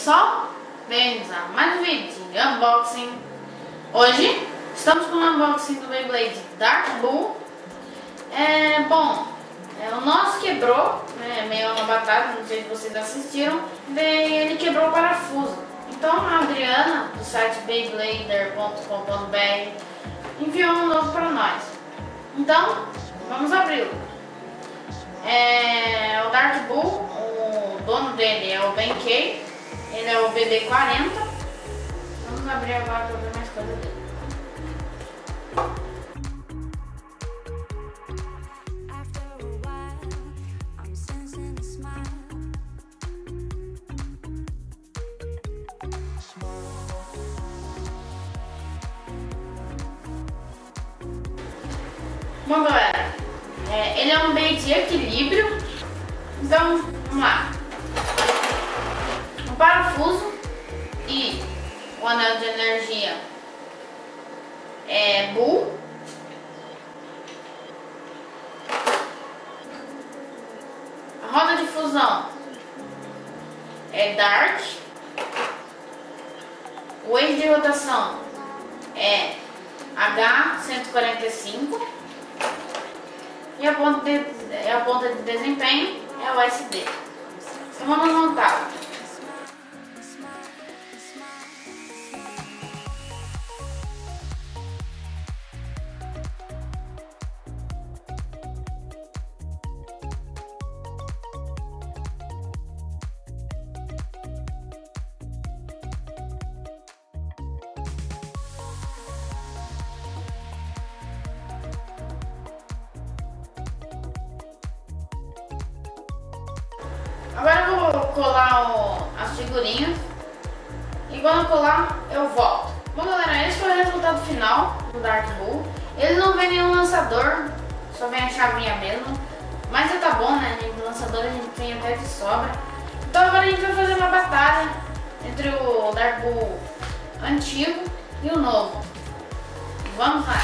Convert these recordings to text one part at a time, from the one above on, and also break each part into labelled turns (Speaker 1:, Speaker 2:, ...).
Speaker 1: pessoal, bem-vindos a mais um vídeo de unboxing. Hoje estamos com o unboxing do Beyblade Dark Bull. É, bom, é, o nosso quebrou, né, meio uma batata, não sei se vocês assistiram, ele quebrou o parafuso. Então a Adriana, do site beyblader.com.br, enviou um novo para nós. Então, vamos abri-lo. É, o Dark Bull, o dono dele é o Ben Kay, ele é o BB40. Vamos abrir agora para ver mais coisa dele. Bom, galera, é, ele é um bem de equilíbrio. Então, vamos lá. Parafuso e o anel de energia é Bull. A roda de fusão é Dart. O eixo de rotação é H145. E a ponta de, a ponta de desempenho é o SD. Então vamos montar. Agora eu vou colar o- as figurinhas. E quando eu colar, eu volto. Bom galera, esse foi o resultado final do Dark Bull. Ele não vem nenhum lançador, só vem a chavinha mesmo. Mas já tá bom, né? gente? lançador a gente tem até de sobra. Então agora a gente vai fazer uma batalha entre o Dark Bull antigo e o novo. Vamos lá.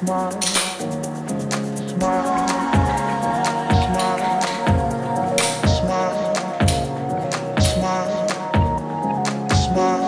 Speaker 2: After a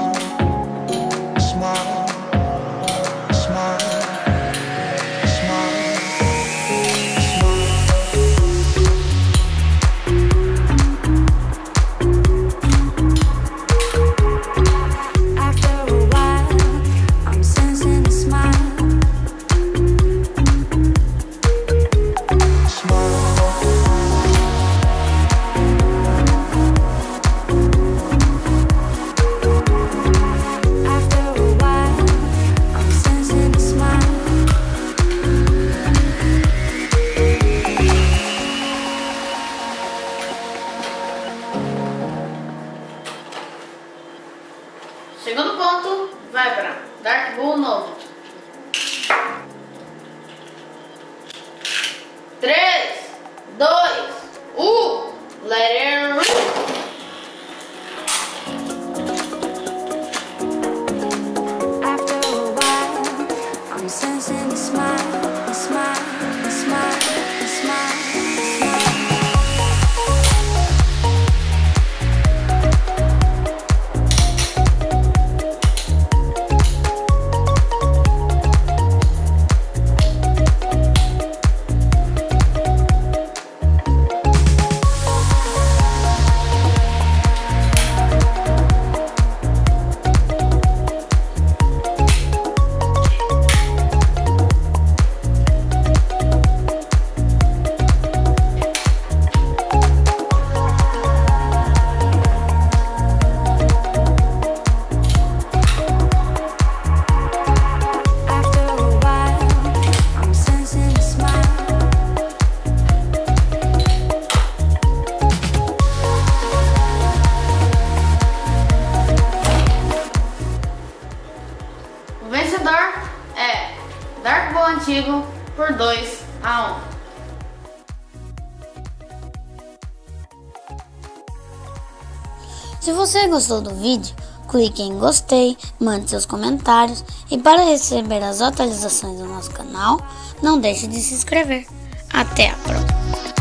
Speaker 1: Se você gostou do vídeo, clique em gostei, mande seus comentários e para receber as atualizações do nosso canal, não deixe de se inscrever. Até a próxima!